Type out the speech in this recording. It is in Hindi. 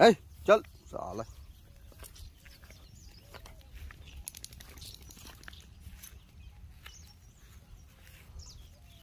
ए चल साला